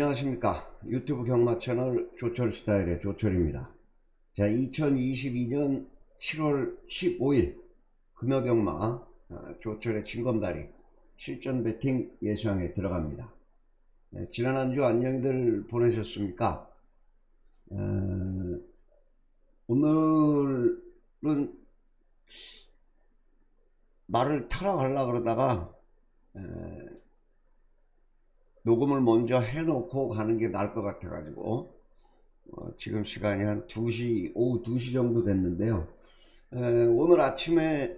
안녕하십니까. 유튜브 경마 채널 조철 스타일의 조철입니다. 자 2022년 7월 15일 금요 경마 아, 조철의 진검다리 실전 배팅 예상에 들어갑니다. 네, 지난 한 주 안녕히들 보내셨습니까? 에, 오늘은 말을 타러 가려 그러다가 에, 녹음을 먼저 해놓고 가는 게 나을 것 같아 가지고 어, 지금 시간이 한 2시 오후 2시 정도 됐는데요. 에, 오늘 아침에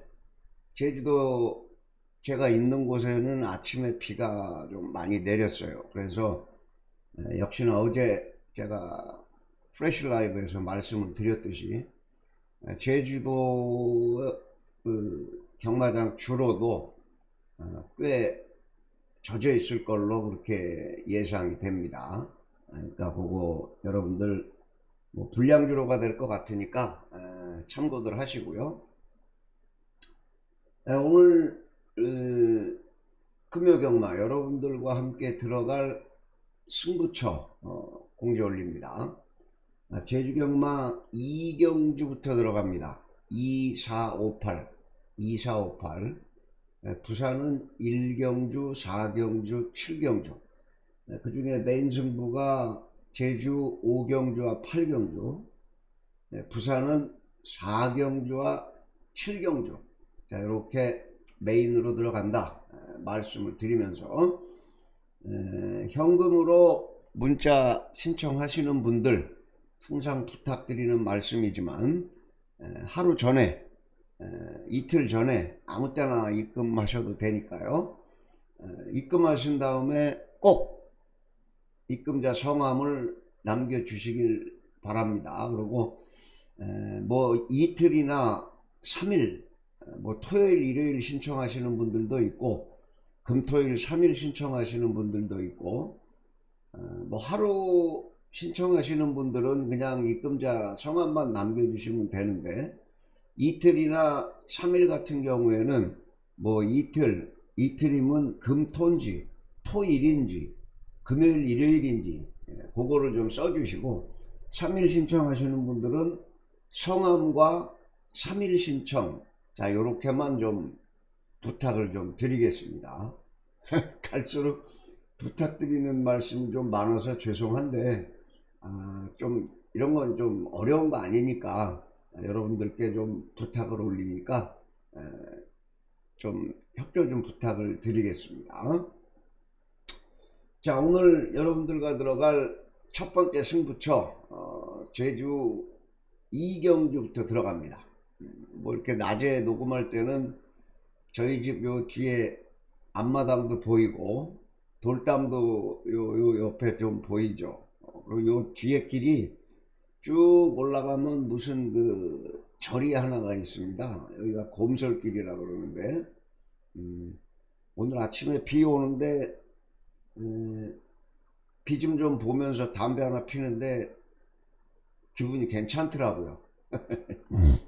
제주도 제가 있는 곳에는 아침에 비가 좀 많이 내렸어요. 그래서 에, 역시나 어제 제가 프레시 라이브에서 말씀을 드렸듯이 에, 제주도 그 경마장 주로도 어, 꽤 젖어 있을 걸로 그렇게 예상이 됩니다. 그러니까 그거 여러분들 뭐 불량주로가 될 것 같으니까 참고들 하시고요. 오늘 금요경마 여러분들과 함께 들어갈 승부처 어, 공지 올립니다. 아, 제주경마 이경주부터 들어갑니다. 2458 2458 부산은 1경주, 4경주, 7경주. 그 중에 메인 승부가 제주 5경주와 8경주. 부산은 4경주와 7경주. 자 이렇게 메인으로 들어간다 말씀을 드리면서 현금으로 문자 신청하시는 분들 항상 부탁드리는 말씀이지만 하루 전에 이틀 전에 아무 때나 입금하셔도 되니까요. 입금하신 다음에 꼭 입금자 성함을 남겨주시길 바랍니다. 그리고 뭐 이틀이나 3일 뭐 토요일 일요일 신청하시는 분들도 있고 금토일 3일 신청하시는 분들도 있고 뭐 하루 신청하시는 분들은 그냥 입금자 성함만 남겨주시면 되는데 이틀이나 3일 같은 경우에는 뭐 이틀, 이틀이면 금토인지 토일인지 금요일 일요일인지 예, 그거를 좀 써주시고 3일 신청하시는 분들은 성함과 3일 신청 자 요렇게만 좀 부탁을 좀 드리겠습니다. 갈수록 부탁드리는 말씀이 좀 많아서 죄송한데 아, 좀 이런 건 좀 어려운 거 아니니까 여러분들께 좀 부탁을 올리니까 좀 협조 좀 부탁을 드리겠습니다. 자 오늘 여러분들과 들어갈 첫 번째 승부처 어, 제주 이경주부터 들어갑니다. 뭐 이렇게 낮에 녹음할 때는 저희 집 요 뒤에 앞마당도 보이고 돌담도 요, 요 옆에 좀 보이죠. 어, 그리고 요 뒤에 길이 쭉 올라가면 무슨 그 절이 하나가 있습니다. 여기가 곰설길이라 고 그러는데 음, 오늘 아침에 비 오는데 음, 비좀 좀 보면서 담배 하나 피는데 기분이 괜찮더라고요.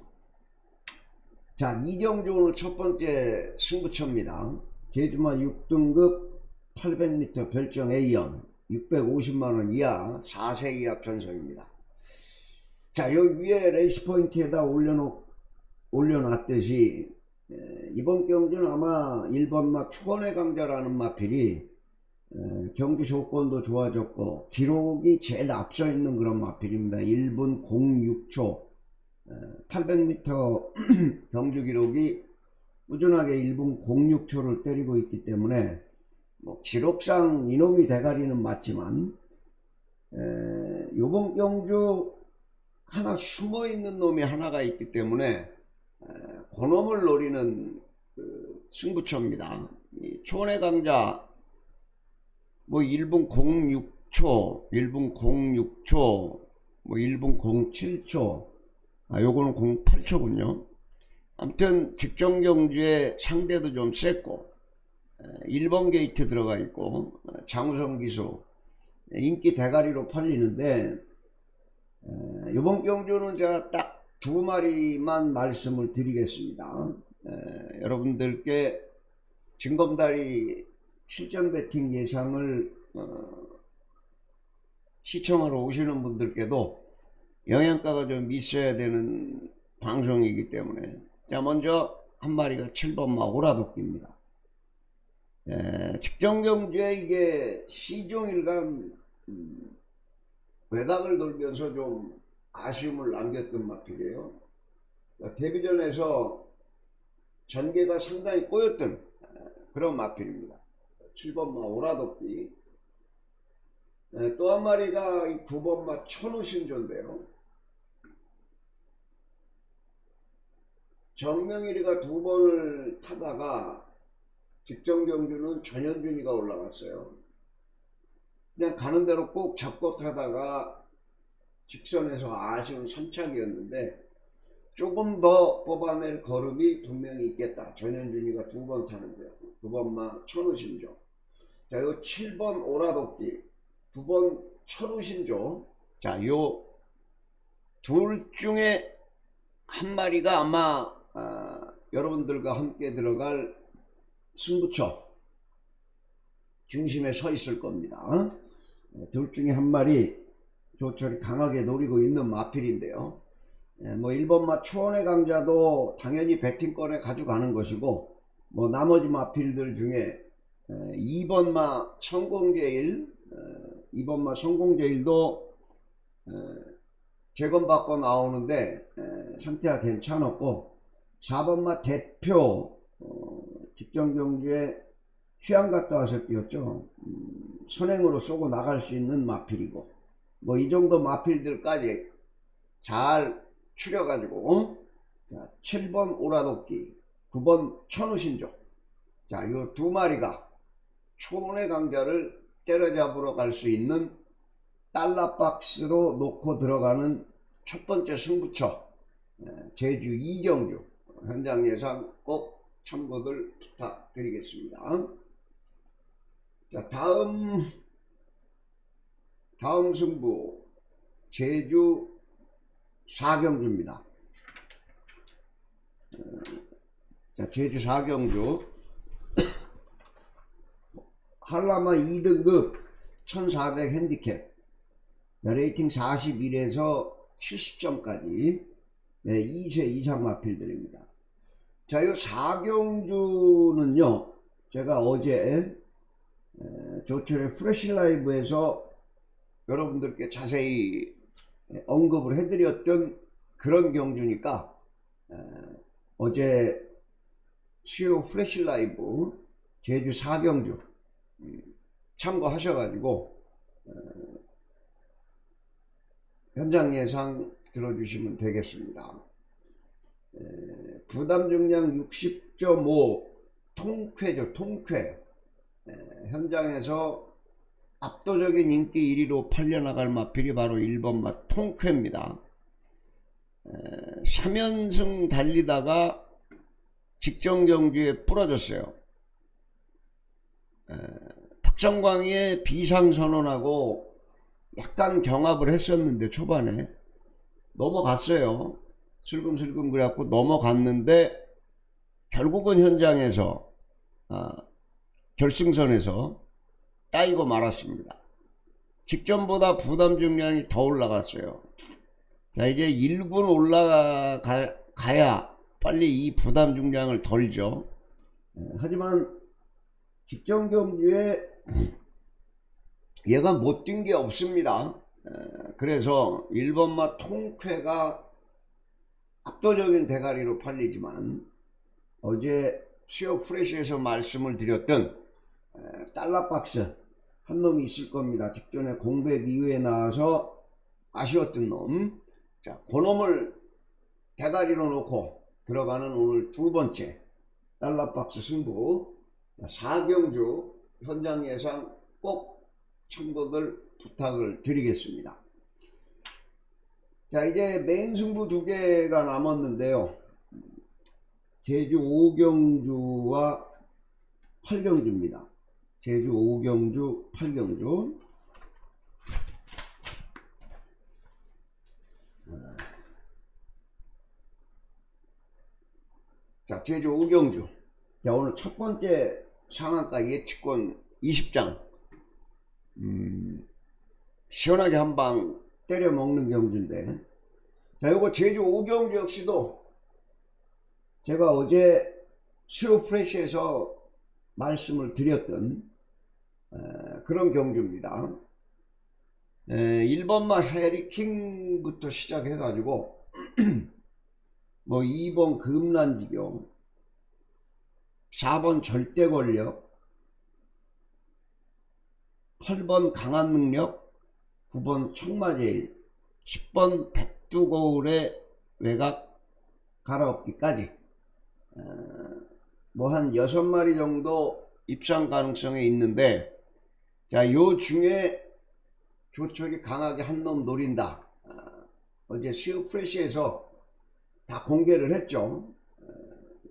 자 이경주 오늘 첫 번째 승부처입니다. 제주마 6등급 800m 별정 A형 650만원 이하 4세 이하 편성입니다. 자, 여기 위에 레이스 포인트에다 올려놓, 올려놨듯이, 에, 이번 경주는 아마 1번 마 초원의 강자라는 마필이 에, 경주 조건도 좋아졌고 기록이 제일 앞서 있는 그런 마필입니다. 1분 06초 800m 경주 기록이 꾸준하게 1분 06초를 때리고 있기 때문에 뭐 기록상 이놈이 대가리는 맞지만 에, 요번 경주 하나 숨어 있는 놈이 하나가 있기 때문에 그놈을 노리는 그 승부처입니다. 초원의 강자 뭐 1분 06초, 1분 06초, 뭐 1분 07초, 아 요거는 08초군요. 아무튼 직전 경주의 상대도 좀 셌고 1번 게이트 들어가 있고 장우성 기수 인기 대가리로 팔리는데 이번 경주는 제가 딱 두 마리만 말씀을 드리겠습니다. 에, 여러분들께 진검다리 실전 배팅 예상을 어, 시청하러 오시는 분들께도 영양가가 좀 있어야 되는 방송이기 때문에 자 먼저 한 마리가 7번 마 오라도끼입니다 에, 직정경주에 이게 시종일관 음, 외곽을 돌면서 좀 아쉬움을 남겼던 마필이에요. 데뷔전에서 전개가 상당히 꼬였던 그런 마필입니다. 7번마 오라도끼. 또 한 마리가 이 9번마 천우신조인데요. 정명일이가 두 번을 타다가 직정경주는 전현준이가 올라갔어요. 그냥 가는 대로 꼭 잡고 타다가 직선에서 아쉬운 3착이었는데 조금 더 뽑아낼 걸음이 분명히 있겠다. 전현준이가 두 번 타는데요. 두 번만 천우신조. 자, 요 7번 오라도끼, 두번 천우신조. 자, 요 둘 중에 한 마리가 아마 아, 여러분들과 함께 들어갈 승부처 중심에 서 있을 겁니다. 네, 둘 중에 한 마리 조철이 강하게 노리고 있는 마필인데요. 네, 뭐 1번 마 초원의 강자도 당연히 배팅권에 가져가는 것이고 뭐 나머지 마필들 중에 2번 마 성공제일 2번 마 성공제일도 재건받고 나오는데 상태가 괜찮았고 4번 마 대표 어, 직전경주에 휴양 갔다 와서 뛰었죠. 음, 선행으로 쏘고 나갈 수 있는 마필이고 뭐 이 정도 마필들까지 잘 추려가지고 어? 자, 7번 오라도끼 9번 천우신조 자 이 두 마리가 초원의 강자를 때려잡으러 갈 수 있는 달러박스로 놓고 들어가는 첫 번째 승부처 제주 이경주 현장 예상 꼭 참고들 부탁드리겠습니다. 자 다음 다음 승부 제주 사경주입니다. 자 제주 사경주 한라마 2등급 1400 핸디캡 레이팅 41에서 70점까지 네, 2세 이상 마필들입니다. 자, 이 사경주는요, 제가 어제 조철의 프레시 라이브에서 여러분들께 자세히 언급을 해드렸던 그런 경주니까 어제 수요 프레시 라이브 제주 사경주 음, 참고하셔가지고 현장 예상 들어주시면 되겠습니다. 부담 중량 60.5 통쾌죠 통쾌 현장에서 압도적인 인기 1위로 팔려나갈 마필이 바로 1번 맛 통쾌입니다. 3연승 달리다가 직전 경주에 부러졌어요. 박정광의 비상선언하고 약간 경합을 했었는데 초반에 넘어갔어요. 슬금슬금 그래갖고 넘어갔는데 결국은 현장에서 아, 결승선에서 따이고 말았습니다. 직전보다 부담 중량이 더 올라갔어요. 자 이제 1군 올라가야 빨리 이 부담 중량을 덜죠. 하지만 직전 경주에 얘가 못 뛴 게 없습니다. 그래서 1번마 통쾌가 압도적인 대가리로 팔리지만 어제 수요 프레시에서 말씀을 드렸던 달러 박스 한 놈이 있을 겁니다. 직전에 공백 이후에 나와서 아쉬웠던 놈. 자, 그 놈을 대가리로 놓고 들어가는 오늘 두 번째 달러 박스 승부. 사경주 현장 예상 꼭 참고들 부탁을 드리겠습니다. 자 이제 메인 승부 두 개가 남았는데요. 제주 오경주와 팔경주입니다. 제주 오경주 팔경주. 자 제주 오경주. 자 오늘 첫 번째 상한가 예측권 20장. 음, 시원하게 한 방 때려 먹는 경주인데. 자 요거 제주 오경주 역시도 제가 어제 수요 프레시에서 말씀을 드렸던 에, 그런 경주입니다. 에, 1번마 해리킹부터 시작해 가지고 뭐 2번 금란지경 4번 절대 권력 8번 강한 능력 9번 청마제일 10번 백두거울의 외곽 갈아엎기까지 뭐 한 6마리 정도 입상 가능성이 있는데 자 요 중에 조철이 강하게 한 놈 노린다. 아, 어제 시우 프레시에서 다 공개를 했죠.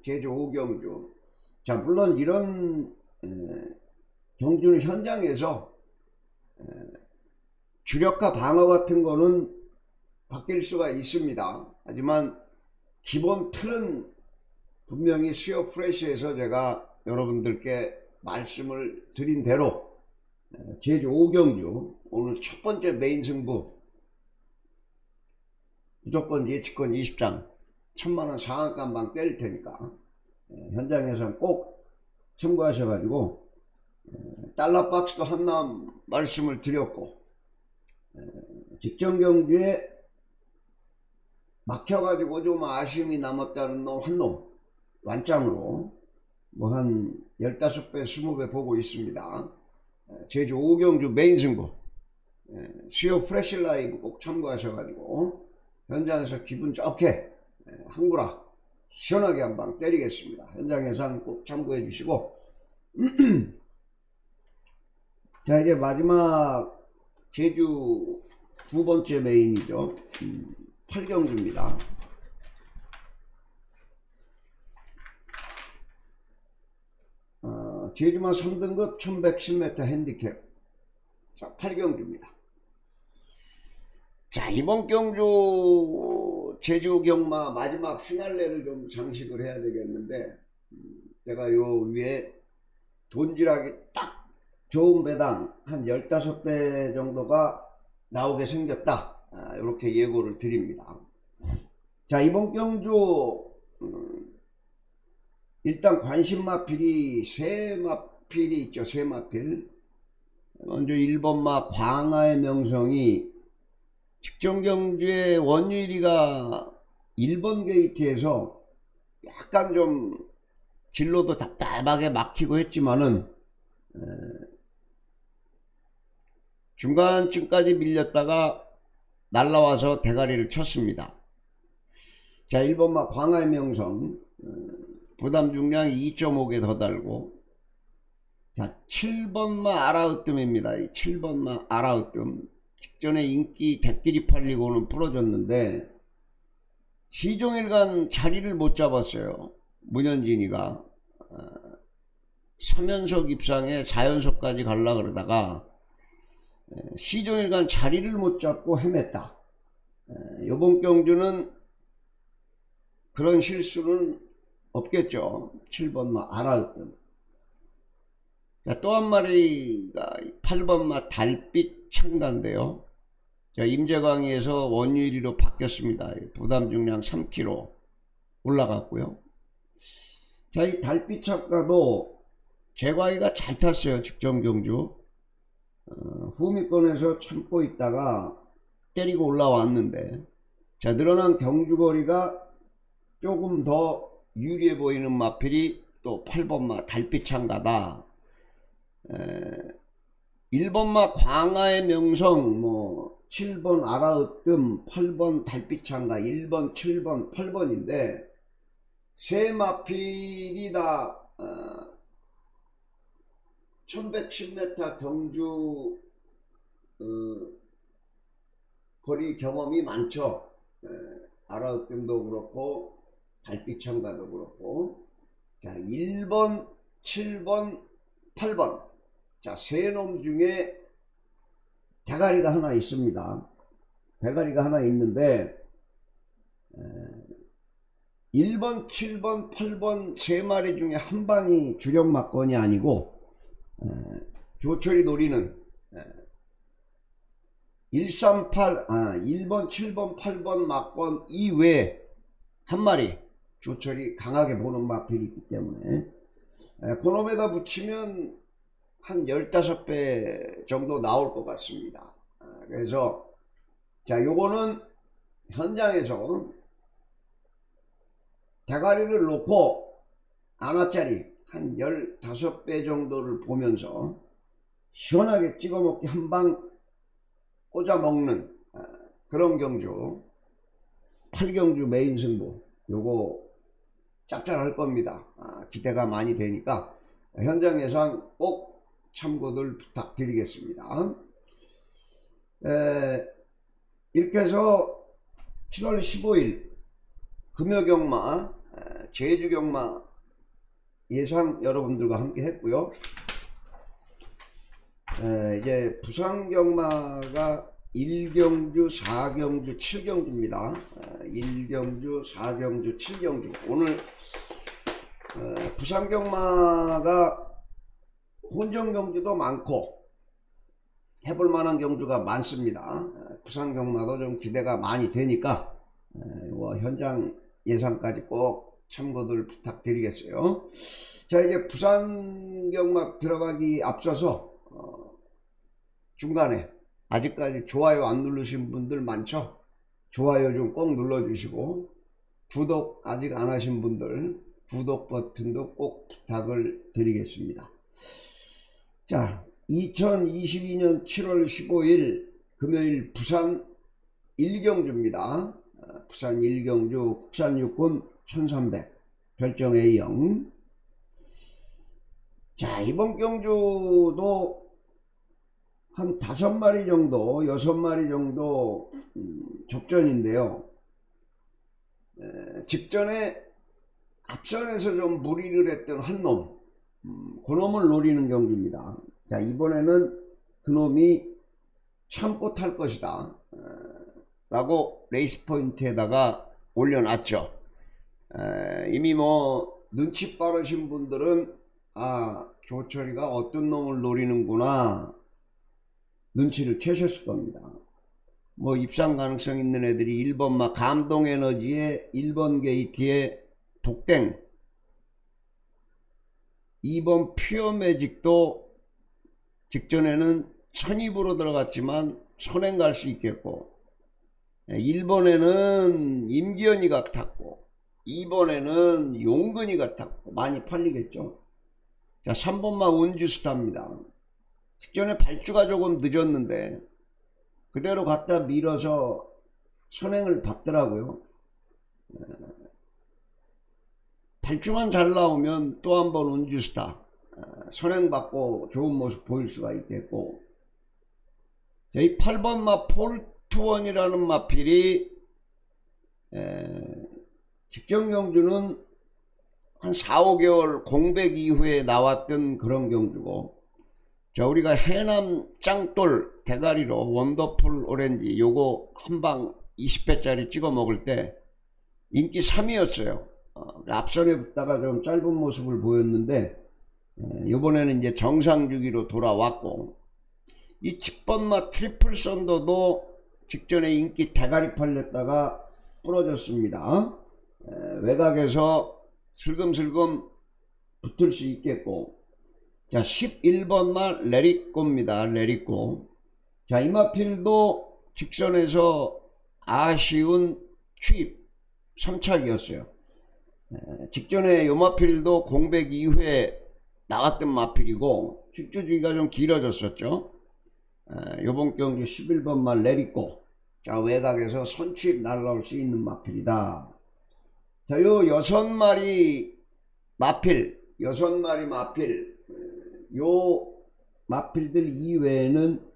제주 오경주. 자 물론 이런 경주는 현장에서 주력과 방어 같은 거는 바뀔 수가 있습니다. 하지만 기본 틀은 분명히 수요 프레시에서 제가 여러분들께 말씀을 드린 대로 제주 오경주 오늘 첫 번째 메인 승부. 무조건 예측권 20장. 천만원 상한가만 때릴 테니까. 현장에서는 꼭 참고하셔가지고 달러 박스도 한남 말씀을 드렸고 직전 경주에 막혀가지고 좀 아쉬움이 남았다는 놈 한 놈. 완짱으로 뭐 한 15배 20배 보고 있습니다 제주 오경주 메인 승부 수요 프레시 라이브 꼭 참고하셔가지고 현장에서 기분 좋게 한구라 시원하게 한 방 때리겠습니다 현장에서는 꼭 참고해 주시고 자 이제 마지막 제주 두 번째 메인이죠. 음, 8경주입니다. 어, 제주만 3등급 1110m 핸디캡. 자 8경주입니다. 자 이번 경주 제주 경마 마지막 피날레를 좀 장식을 해야 되겠는데 음, 제가 요 위에 돈질하기 딱 좋은 배당 한 15배 정도가 나오게 생겼다. 아, 이렇게 예고를 드립니다. 자 이번 경주 음, 일단 관심마필이 세 마필이 있죠 세 마필 먼저 1번마 광하의 명성이 직전경주의 원유일이가 1번 게이트에서 약간 좀 진로도 답답하게 막히고 했지만은 중간쯤까지 밀렸다가 날라와서 대가리를 쳤습니다. 자 1번마 광하의 명성 어, 부담 중량 2.5개 더 달고 자 7번마 아라으뜸입니다. 7번마 아라으뜸 직전에 인기 대끼리 팔리고는 부러졌는데 시종일간 자리를 못 잡았어요. 문현진이가 3연속 어, 입상에 4연속까지 갈라 그러다가 시종일간 자리를 못 잡고 헤맸다. 요번 경주는 그런 실수는 없겠죠. 7번 마 아라으뜸. 또 한 마리가 8번 마 달빛 창단인데요. 자, 임재광에서 원유리로 바뀌었습니다. 부담 중량 3kg 올라갔고요. 자, 이 달빛 창가도 제광이가 잘 탔어요. 직전 경주. 어, 후미권에서 참고 있다가 때리고 올라왔는데 자 늘어난 경주거리가 조금 더 유리해 보이는 마필이 또 8번마 달빛창가다 1번마 광하의 명성 뭐 7번 아라으뜸 8번 달빛창가 1번 7번 8번인데 세 마필이 다 어, 1110m 경주 어, 거리 경험이 많죠. 아라우뜸도 그렇고 달빛 청가도 그렇고 자 1번 7번 8번 자세 놈 중에 대가리가 하나 있습니다. 대가리가 하나 있는데 1번 7번 8번 세 마리 중에 한 방이 주력 막건이 아니고 조철이 노리는 138, 아, 1번, 7번, 8번 막건 이외에 한 마리 조철이 강하게 보는 마필이 있기 때문에. 그놈에다 붙이면 한 15배 정도 나올 것 같습니다. 아, 그래서 자 요거는 현장에서 대가리를 놓고 안화짜리 한 15배 정도를 보면서 시원하게 찍어 먹기 한 방 꽂아 먹는 아, 그런 경주. 8경주 메인 승부. 요거 짭짤할 겁니다. 아, 기대가 많이 되니까 현장 예상 꼭 참고들 부탁드리겠습니다. 에, 이렇게 해서 7월 15일 금요경마 제주경마 예상 여러분들과 함께 했고요. 에, 이제 부산경마가 1경주, 4경주, 7경주입니다. 1경주, 4경주, 7경주. 오늘 어, 부산경마가 혼전경주도 많고 해볼 만한 경주가 많습니다. 부산경마도 좀 기대가 많이 되니까 현장 예상까지 꼭 참고들 부탁드리겠어요. 자 이제 부산경마 들어가기 앞서서 어, 중간에 아직까지 좋아요 안 누르신 분들 많죠? 좋아요 좀 꼭 눌러주시고 구독 아직 안 하신 분들 구독 버튼도 꼭 부탁을 드리겠습니다. 자 2022년 7월 15일 금요일 부산 일경주입니다. 부산 일경주 국산육군 1300 별정 A형 자 이번 경주도 한 다섯 마리 정도 여섯 마리 정도 음, 접전인데요. 에, 직전에 앞선에서 좀 무리를 했던 한 놈. 음, 그 놈을 노리는 경기입니다. 자 이번에는 그 놈이 참고 탈 것이다 에, 라고 레이스 포인트에다가 올려놨죠. 에, 이미 뭐 눈치 빠르신 분들은 아 조철이가 어떤 놈을 노리는구나 눈치를 채셨을 겁니다. 뭐 입상 가능성 있는 애들이 1번 막 감동 에너지에 1번 게이트에 독땡 2번 퓨어 매직도 직전에는 선입으로 들어갔지만 선행 갈 수 있겠고 1번에는 임기현이가 탔고 2번에는 용근이가 탔고 많이 팔리겠죠. 자 3번만 운주스타입니다. 직전에 발주가 조금 늦었는데 그대로 갖다 밀어서 선행을 받더라고요. 발주만 잘 나오면 또 한 번 운주스타 선행받고 좋은 모습 보일 수가 있겠고. 이 8번 마 폴투원이라는 마필이 직전 경주는 한 4, 5개월 공백 이후에 나왔던 그런 경주고 자 우리가 해남 짱돌 대가리로 원더풀 오렌지 요거 한 방 20배짜리 찍어 먹을 때 인기 3위였어요. 어, 앞선에 붙다가 좀 짧은 모습을 보였는데 이번에는 이제 정상 주기로 돌아왔고 이 10번마 트리플 썬더도 직전에 인기 대가리 팔렸다가 부러졌습니다. 에, 외곽에서 슬금슬금 붙을 수 있겠고 자 11번만 레리꼬입니다. 레리꼬 자 이마필도 직선에서 아쉬운 취입 3착이었어요. 직전에 요마필도 공백 이후에 나갔던 마필이고 직주주기가 좀 길어졌었죠. 에, 요번 경주 11번만 레리꼬 자 외곽에서 선취입 날라올 수 있는 마필이다. 자요 여섯 마리 마필 여섯 마리 마필 요 마필들 이외에는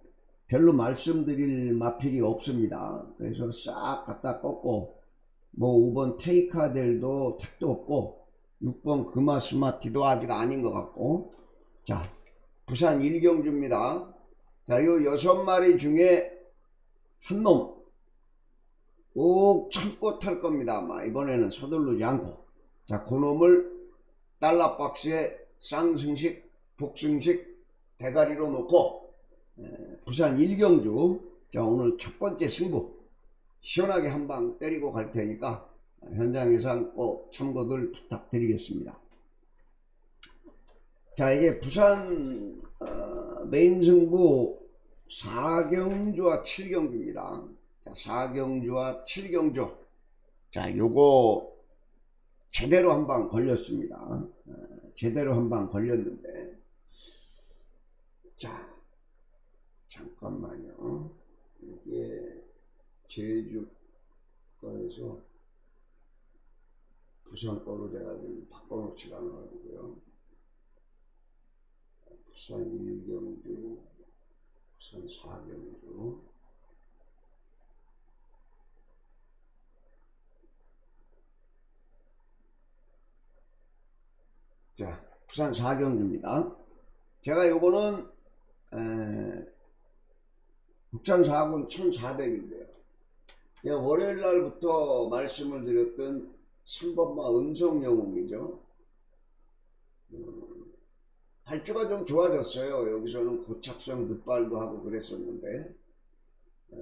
별로 말씀드릴 마필이 없습니다. 그래서 싹 갖다 꺾고 뭐 5번 테이카델도 택도 없고 6번 금화스마티도 아직 아닌 것 같고 자 부산 일경주입니다. 자요 여섯 마리 중에 한 놈 꼭 참고 탈 겁니다. 아마 이번에는 서두르지 않고 자 그놈을 달러박스에 쌍승식 복승식 대가리로 놓고 부산 일경주 자 오늘 첫 번째 승부 시원하게 한 방 때리고 갈 테니까 현장에서 꼭 참고들 부탁드리겠습니다. 자 이제 부산 어, 메인 승부 4경주와 7경주입니다. 자 4경주와 7경주 자 요거 제대로 한 방 걸렸습니다. 어, 제대로 한 방 걸렸는데 자 잠깐만요. 이게 제주 거에서 부산 거로 제가 좀 바꿔놓지가 않아가지고요. 부산 1경주, 부산 4경주, 자, 부산 4경주입니다. 제가 요거는 에, 국산 4군 1400인데요. 제가 월요일 날부터 말씀을 드렸던 3번마 음성 영웅이죠. 음, 발주가 좀 좋아졌어요. 여기서는 고착성 늑발도 하고 그랬었는데 에,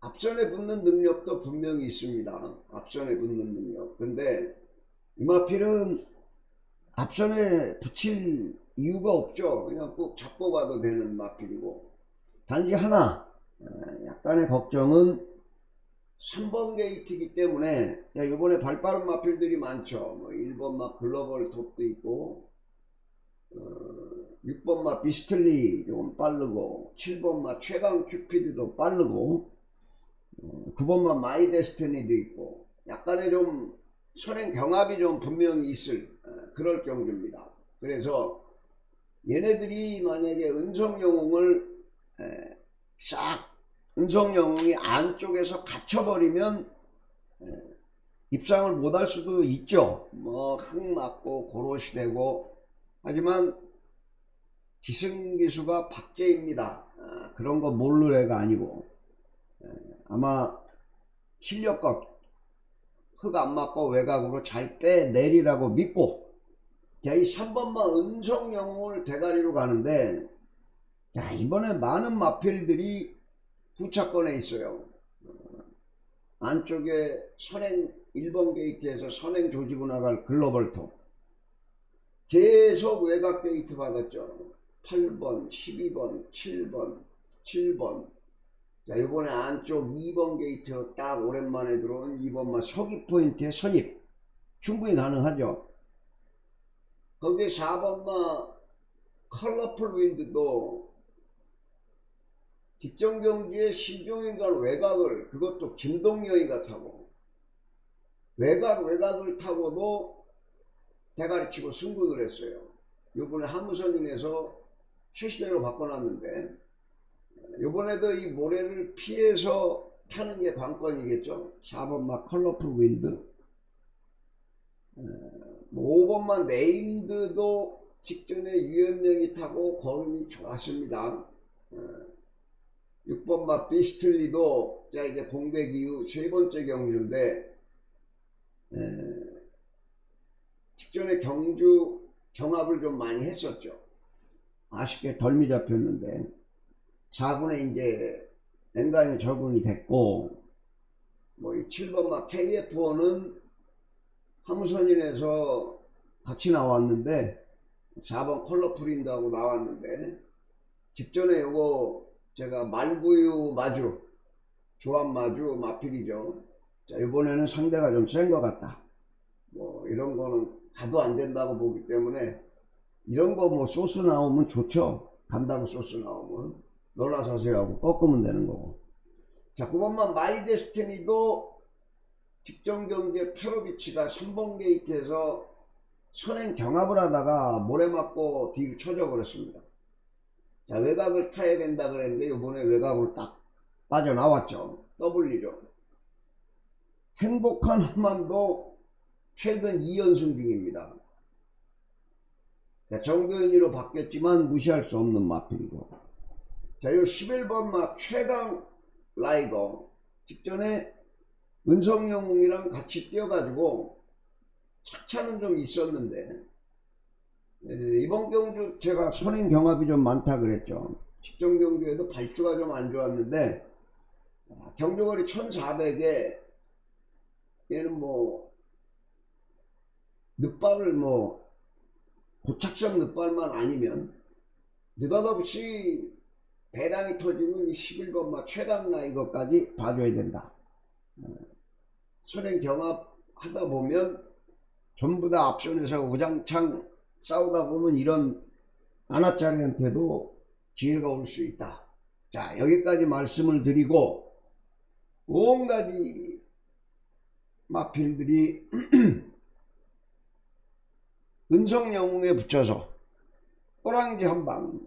앞선에 붙는 능력도 분명히 있습니다. 앞선에 붙는 능력. 근데 이마필은 앞선에 붙일 이유가 없죠. 그냥 꼭 잡고 가도 되는 마필이고. 단지 하나, 약간의 걱정은 3번 게이트이기 때문에, 이번에 발빠른 마필들이 많죠. 뭐 1번 마 글로벌 톱도 있고, 어, 6번 마 비스틀리 좀 빠르고, 7번 마 최강 큐피드도 빠르고, 어, 9번 마 마이 데스티니도 있고, 약간의 좀 선행 경합이 좀 분명히 있을 그럴 경주입니다. 그래서 얘네들이 만약에 은성영웅을 싹 은성영웅이 안쪽에서 갇혀버리면 입상을 못할 수도 있죠. 뭐 흙 맞고 고로시 되고 하지만 기승기수가 박제입니다. 아, 그런 거 모를 애가 아니고 아마 실력껏 흙 안 맞고 외곽으로 잘 빼내리라고 믿고 자, 이 3번마 은성 영웅을 대가리로 가는데, 자, 이번에 많은 마필들이 후착권에 있어요. 어, 안쪽에 선행 1번 게이트에서 선행 조지고 나갈 글로벌 톱. 계속 외곽 게이트 받았죠. 8번, 12번, 7번, 7번. 자, 이번에 안쪽 2번 게이트 딱 오랜만에 들어온 2번마 서기 포인트의 선입. 충분히 가능하죠. 거기에 4번마 컬러풀 윈드도 뒷정 경주의 신종인간 외곽을 그것도 김동영이가 타고 외곽 외곽을 타고도 대가리 치고 승부를 했어요. 요번에 한무선인에서 최시대로 바꿔놨는데 요번에도 이 모래를 피해서 타는 게 관건이겠죠. 4번마 컬러풀 윈드 5번마 네임드도 직전에 유연명이 타고 걸음이 좋았습니다. 6번마 비스틀리도 자 이제 공백 이후 세 번째 경주인데 직전에 경주 경합을 좀 많이 했었죠. 아쉽게 덜미 잡혔는데 4분에 이제 엔간에 적응이 됐고 뭐이 7번마 KF1은 하무선인에서 같이 나왔는데 4번 컬러풀인다고 나왔는데 직전에 요거 제가 말구유 마주 조합 마주 마필이죠. 자 이번에는 상대가 좀 센 것 같다. 뭐 이런 거는 가도 안 된다고 보기 때문에 이런 거 뭐 소스 나오면 좋죠. 간다고 소스 나오면 놀라서세요 하고 꺾으면 되는 거고 자 9번마 마이 데스티니도 직전 경기에 페로비치가 3번 게이트에서 선행 경합을 하다가 모래 맞고 뒤로 쳐져 버렸습니다. 자, 외곽을 타야 된다 그랬는데 이번에 외곽으로 딱 빠져나왔죠. 더블리죠. 행복한 한만도 최근 2연승 중입니다. 자, 정도현이로 바뀌었지만 무시할 수 없는 마필이고. 자, 이 11번 마 최강 라이거. 직전에 은성영웅이랑 같이 뛰어가지고 착차는 좀 있었는데 이번 경주 제가 선행 경합이 좀 많다 그랬죠. 직전 경주에도 발주가 좀 안 좋았는데 경주거리 1400에 얘는 뭐 늦발을 뭐 고착성 늦발만 아니면 느닷없이 배당이 터지는 11번마 최강 라이거까지 봐줘야 된다. 선행 경합 하다 보면 전부 다 앞선에서 우장창 싸우다 보면 이런 아나짜리한테도 기회가 올 수 있다. 자 여기까지 말씀을 드리고 온가지 마필들이 은성영웅에 붙여서 꼬랑지 한방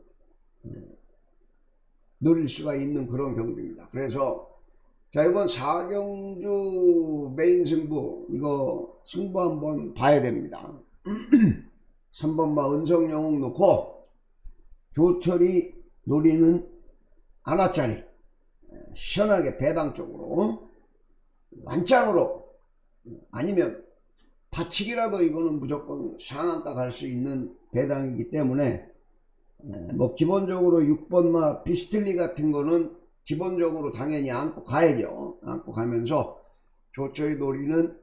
누릴 수가 있는 그런 경주입니다. 그래서 자 이번 4경주 메인 승부 이거 승부 한번 봐야 됩니다. 3번마 은성영웅 놓고 조철이 노리는 하나짜리 시원하게 배당 쪽으로 완짱으로 아니면 받치기라도 이거는 무조건 상한가 갈 수 있는 배당이기 때문에 뭐 기본적으로 6번마 비스틀리 같은 거는 기본적으로 당연히 안고 가야죠. 안고 가면서 조철이 노리는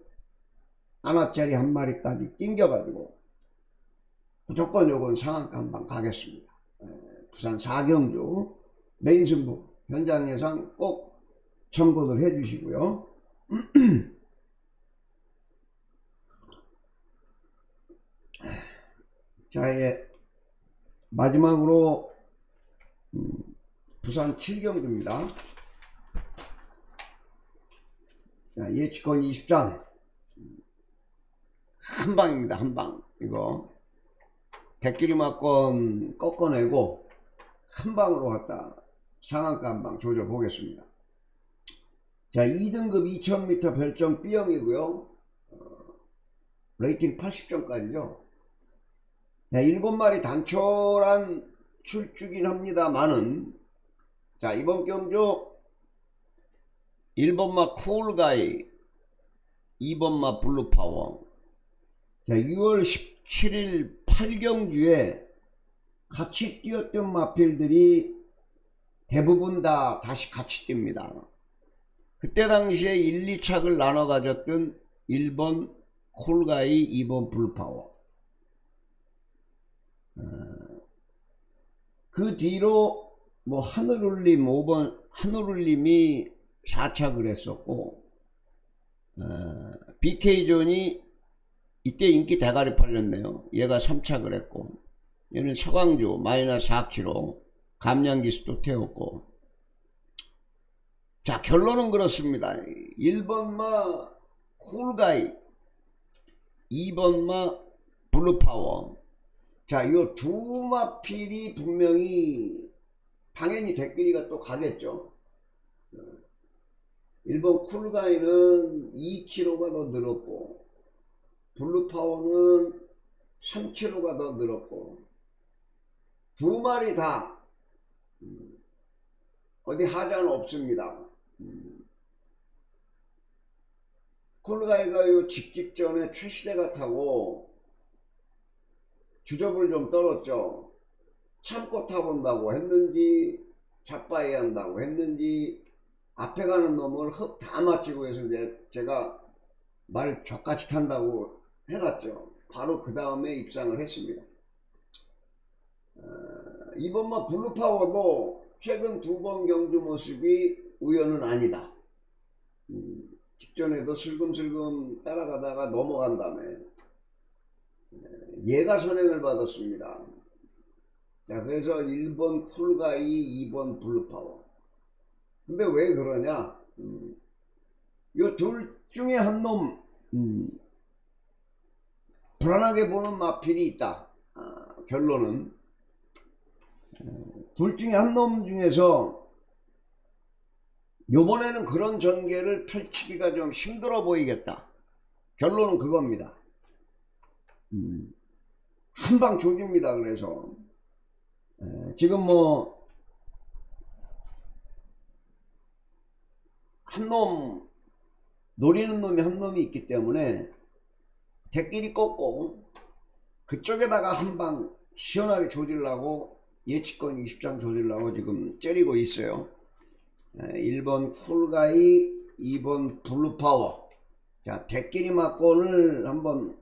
하나짜리 한 마리까지 낑겨 가지고 무조건 요건 상한가 한번 가겠습니다. 부산 사경주 메인 승부 현장 예상 꼭 참고들 해 주시고요. 자, 예. 마지막으로 음, 부산 7경주입니다. 자, 예치권 20장 한 방입니다. 한 방. 이거 맞권 꺾어내고 한 방으로 갔다 상한가 한방 조져 보겠습니다. 자 2등급 2000m 별점 B형이고요. 어, 레이팅 80점까지죠. 네, 7마리 단촐한 출주긴 합니다만은 자 이번 경주 1번마 쿨가이 2번마 블루파워 자 6월 17일 8경주에 같이 뛰었던 마필들이 대부분 다 다시 같이 뜁니다. 그때 당시에 1, 2착을 나눠 가졌던 1번 쿨가이 2번 블루파워 어, 그 뒤로 뭐 하늘울림 5번 하늘울림이 4착을 했었고 어, BK존이 이때 인기 대가리 팔렸네요. 얘가 3착을 했고 얘는 서광주 마이너스 4kg 감량기수도 태웠고. 자 결론은 그렇습니다. 1번마 쿨가이 2번마 블루파워 자, 이 두 마필이 분명히 당연히 대끼리가 또 가겠죠. 1번 쿨가이는 2kg가 더 늘었고 블루파워는 3kg가 더 늘었고 두 마리 다 음, 어디 하자는 없습니다. 음. 쿨가이가 요 직직전에 최시대가 타고 주접을 좀 떨었죠. 참고 타본다고 했는지 자빠야 한다고 했는지 앞에 가는 놈을 흡다 맞추고 해서 이제 제가 말 족같이 탄다고 해놨죠. 바로 그 다음에 입상을 했습니다. 어, 2번마 블루파워도 최근 두 번 경주 모습이 우연은 아니다. 음, 직전에도 슬금슬금 따라가다가 넘어간 다음에 얘가 선행을 받았습니다. 자, 그래서 1번 쿨가이, 2번 블루파워. 근데 왜 그러냐? 음, 요둘 중에 한 놈, 음, 불안하게 보는 마필이 있다. 아, 결론은. 어, 둘 중에 한 놈 중에서 요번에는 그런 전개를 펼치기가 좀 힘들어 보이겠다. 결론은 그겁니다. 음. 한방 조집니다. 그래서 에, 지금 뭐 한 놈 노리는 놈이 한 놈이 있기 때문에 대끼리 꺾고 그쪽에다가 한 방 시원하게 조질라고 예치권 20장 조질라고 지금 째리고 있어요. 에, 1번 쿨가이 2번 블루파워 자 대끼리 맞고 오늘 한번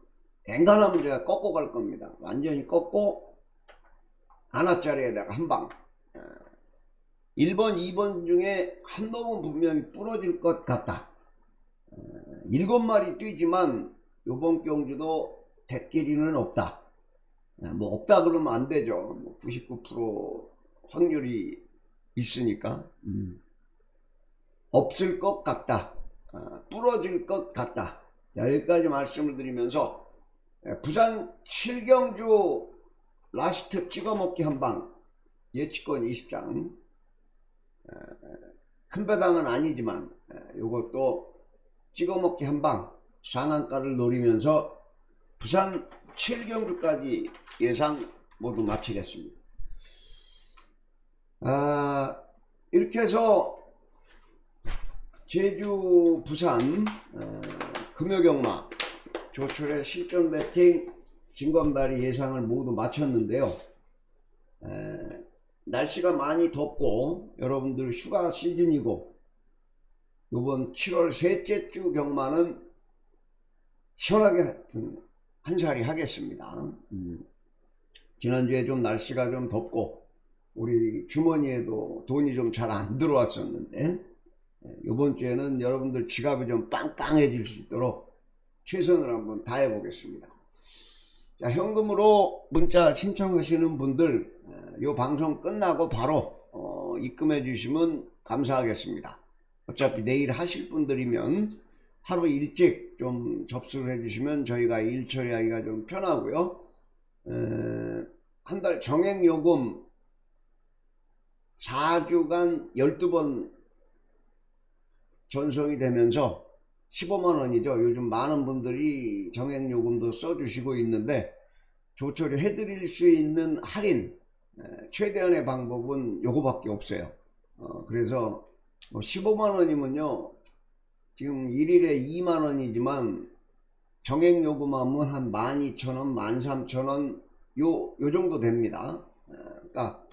엔간하면 제가 꺾고 갈 겁니다. 완전히 꺾고 하나짜리에다가 한방. 1번 2번 중에 한 놈은 분명히 부러질 것 같다. 일곱 마리 뛰지만 요번 경주도 대끼리는 없다. 뭐 없다 그러면 안 되죠. 99% 확률이 있으니까. 음. 없을 것 같다. 아, 부러질 것 같다. 자, 여기까지 말씀을 드리면서 예, 부산 7경주 라스트 찍어먹기 한방. 예치권 20장. 큰 배당은 아니지만 이것도 찍어먹기 한방. 상한가를 노리면서 부산 7경주까지 예상 모두 마치겠습니다. 아, 이렇게 해서 제주, 부산, 어, 금요경마, 조철의 실전 배팅, 진검다리 예상을 모두 마쳤는데요. 에, 날씨가 많이 덥고 여러분들 휴가 시즌이고 이번 7월 셋째 주 경마는 시원하게 한 살이 하겠습니다. 음. 지난주에 좀 날씨가 좀 덥고 우리 주머니에도 돈이 좀 잘 안 들어왔었는데 이번 주에는 여러분들 지갑이 좀 빵빵해질 수 있도록 최선을 한번 다해 보겠습니다. 자, 현금으로 문자 신청하시는 분들 이 방송 끝나고 바로 어, 입금해 주시면 감사하겠습니다. 어차피 내일 하실 분들이면 하루 일찍 좀 접수를 해 주시면 저희가 일 처리하기가 좀 편하고요. 한 달 정액요금 4주간 12번 전송이 되면서 15만원이죠. 요즘 많은 분들이 정액요금도 써주시고 있는데 조처리 해드릴 수 있는 할인 최대한의 방법은 요거밖에 없어요. 어, 그래서 뭐 15만원이면요. 지금 1일에 2만원이지만 정액요금하면 한 12,000원, 13,000원 요, 요 정도 됩니다. 그러니까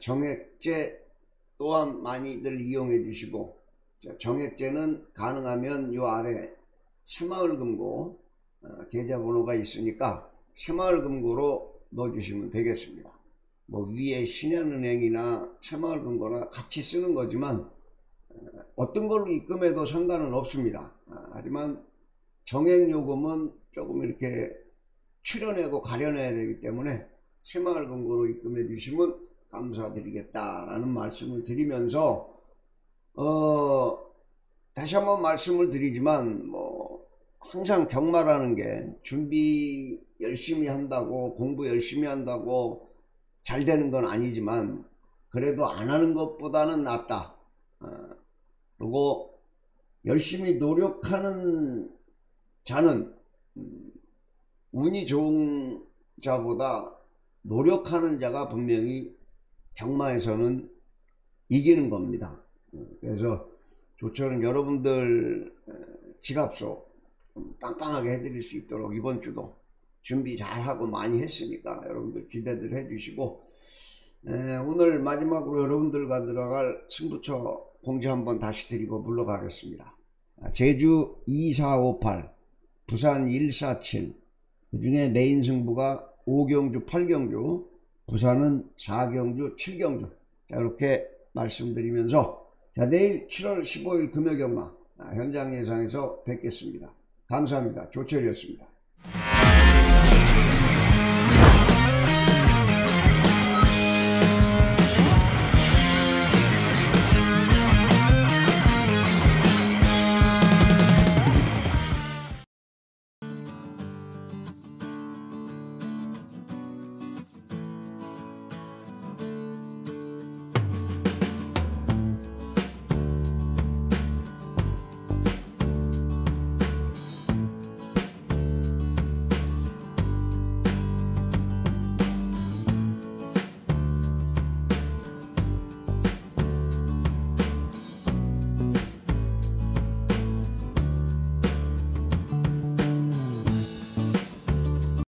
정액제 또한 많이들 이용해 주시고 정액제는 가능하면 요 아래 새마을금고 어, 계좌번호가 있으니까 새마을금고로 넣어주시면 되겠습니다. 뭐 위에 신한은행이나 새마을금고나 같이 쓰는 거지만 어, 어떤 걸로 입금해도 상관은 없습니다. 아, 하지만 정액요금은 조금 이렇게 출연하고 가려내야 되기 때문에 새마을금고로 입금해 주시면 감사드리겠다라는 말씀을 드리면서 어, 다시 한번 말씀을 드리지만 뭐 항상 경마라는 게 준비 열심히 한다고 공부 열심히 한다고 잘 되는 건 아니지만 그래도 안 하는 것보다는 낫다. 어, 그리고 열심히 노력하는 자는 음, 운이 좋은 자보다 노력하는 자가 분명히 경마에서는 이기는 겁니다. 그래서 조처는 여러분들 지갑속 빵빵하게 해드릴 수 있도록 이번 주도 준비 잘하고 많이 했으니까 여러분들 기대들 해주시고 오늘 마지막으로 여러분들과 들어갈 승부처 공지 한번 다시 드리고 물러가겠습니다. 제주 2458 부산 147 그중에 메인 승부가 5경주 8경주 부산은 4경주 7경주 자 이렇게 말씀드리면서 자, 내일 7월 15일 금요경마 아, 현장 예상에서 뵙겠습니다. 감사합니다. 조철이었습니다.